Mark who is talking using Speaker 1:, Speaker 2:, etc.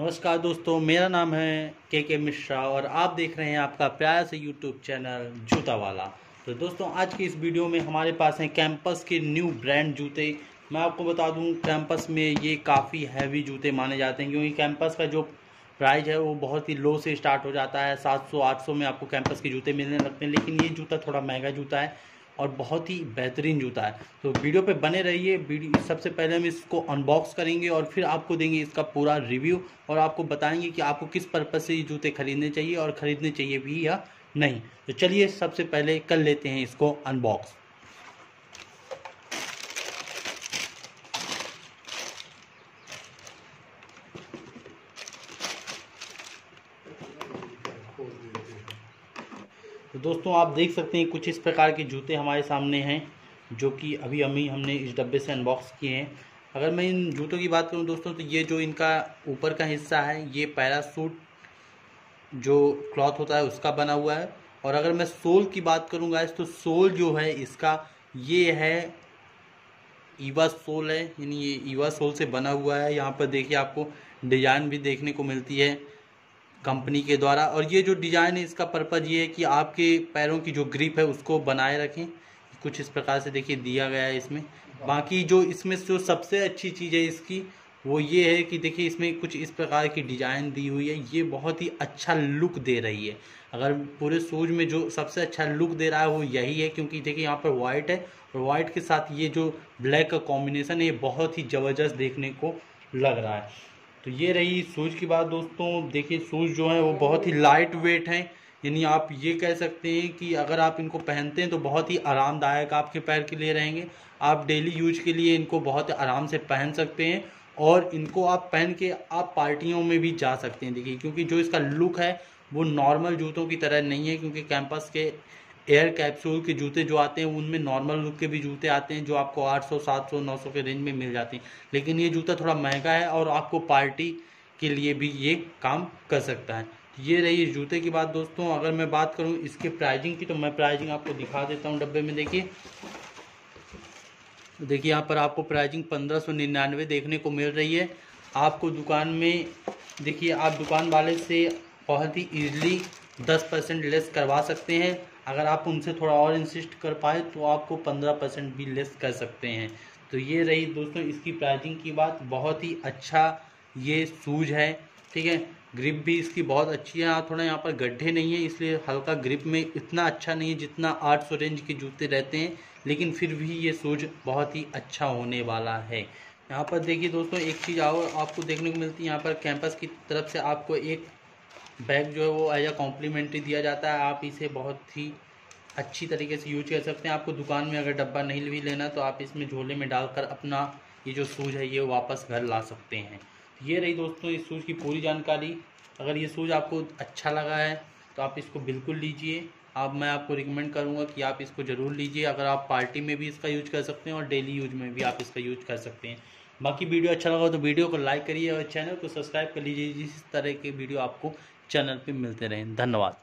Speaker 1: नमस्कार दोस्तों, मेरा नाम है के के मिश्रा और आप देख रहे हैं आपका प्यार से यूट्यूब चैनल जूता वाला तो दोस्तों, आज की इस वीडियो में हमारे पास हैं कैंपस के न्यू ब्रांड जूते। मैं आपको बता दूँ कैंपस में ये काफ़ी हैवी जूते माने जाते हैं, क्योंकि कैंपस का जो प्राइस है वो बहुत ही लो से स्टार्ट हो जाता है। 700 800 में आपको कैंपस के जूते मिलने लगते हैं, लेकिन ये जूता थोड़ा महँगा जूता है। और बहुत ही बेहतरीन जूता है। तो वीडियो पे बने रहिए सबसे पहले हम इसको अनबॉक्स करेंगे और फिर आपको देंगे इसका पूरा रिव्यू और आपको बताएँगे कि आपको किस पर्पज़ से ये जूते खरीदने चाहिए और ख़रीदने चाहिए भी या नहीं। तो चलिए सबसे पहले कर लेते हैं इसको अनबॉक्स तो दोस्तों, आप देख सकते हैं कुछ इस प्रकार के जूते हमारे सामने हैं, जो कि अभी अभी हमने इस डब्बे से अनबॉक्स किए हैं। अगर मैं इन जूतों की बात करूँ दोस्तों तो ये जो इनका ऊपर का हिस्सा है, ये पैरासूट जो क्लॉथ होता है, उसका बना हुआ है। और अगर मैं सोल की बात करूँगा तो सोल जो है, इसका ये है, ईवा सोल है, यानी ये ईवा सोल से बना हुआ है। यहाँ पर देखिए आपको डिज़ाइन भी देखने को मिलती है। कंपनी के द्वारा। और ये जो डिज़ाइन है, इसका पर्पज़ ये है कि आपके पैरों की जो ग्रिप है, उसको बनाए रखें। कुछ इस प्रकार से देखिए, दिया गया है इसमें। बाकी जो इसमें जो सबसे अच्छी चीज़ है इसकी, वो ये है कि देखिए, इसमें कुछ इस प्रकार की डिज़ाइन दी हुई है। ये बहुत ही अच्छा लुक दे रही है। अगर पूरे सूज में जो सबसे अच्छा लुक दे रहा है, वो यही है, क्योंकि देखिए, यहाँ पर वाइट है। और वाइट के साथ ये जो ब्लैक का कॉम्बिनेशन है, ये बहुत ही ज़बरदस्त देखने को लग रहा है। तो ये रही शूज़ की बात दोस्तों। देखिए शूज़ जो हैं वो बहुत ही लाइट वेट हैं। यानी आप ये कह सकते हैं कि अगर आप इनको पहनते हैं तो बहुत ही आरामदायक आपके पैर के लिए रहेंगे। आप डेली यूज़ के लिए इनको बहुत आराम से पहन सकते हैं और इनको आप पहन के आप पार्टियों में भी जा सकते हैं। देखिए, क्योंकि जो इसका लुक है वो नॉर्मल जूतों की तरह नहीं है, क्योंकि कैंपस के एयर कैप्सूल के जूते जो आते हैं उनमें नॉर्मल लुक के भी जूते आते हैं जो आपको 800, 700, 900 के रेंज में मिल जाते हैं। लेकिन ये जूता थोड़ा महँगा है और आपको पार्टी के लिए भी ये काम कर सकता है। ये रही इस जूते की बात दोस्तों। अगर मैं बात करूँ इसके प्राइजिंग की तो मैं प्राइजिंग आपको दिखा देता हूँ डब्बे में। देखिए देखिए यहाँ पर आपको प्राइजिंग पंद्रह सौ निन्यानवे देखने को मिल रही है। आपको दुकान में देखिए आप दुकान वाले से बहुत ही ईजिली दस परसेंट लेस करवा सकते हैं। अगर आप उनसे थोड़ा और इंसिस्ट कर पाए तो आपको पंद्रह परसेंट भी लेस कर सकते हैं। तो ये रही दोस्तों इसकी प्राइसिंग की बात। बहुत ही अच्छा ये शूज़ है, ठीक है? ग्रिप भी इसकी बहुत अच्छी है। हाँ थोड़ा यहाँ पर गड्ढे नहीं है, इसलिए हल्का ग्रिप में इतना अच्छा नहीं है जितना 800 रेंज के जूते रहते हैं। लेकिन फिर भी ये शूज़ बहुत ही अच्छा होने वाला है। यहाँ पर देखिए दोस्तों, एक चीज़ और आपको देखने को मिलती है। यहाँ पर कैंपस की तरफ़ से आपको एक बैग जो है वो एज अ कॉम्प्लीमेंट्री दिया जाता है। आप इसे बहुत ही अच्छी तरीके से यूज़ कर सकते हैं। आपको दुकान में अगर डब्बा नहीं भी लेना तो आप इसमें झोले में डालकर अपना ये जो शूज़ है, ये वापस घर ला सकते हैं। ये रही दोस्तों इस शूज़ की पूरी जानकारी। अगर ये शूज़ आपको अच्छा लगा है तो आप इसको बिल्कुल लीजिए। अब मैं आपको रिकमेंड करूँगा कि आप इसको ज़रूर लीजिए। अगर आप पार्टी में भी इसका यूज़ कर सकते हैं और डेली यूज़ में भी आप इसका यूज़ कर सकते हैं। बाकी वीडियो अच्छा लगा तो वीडियो को लाइक करिए और चैनल को सब्सक्राइब कर लीजिए। जिस तरह के वीडियो आपको चैनल पे मिलते रहें। धन्यवाद।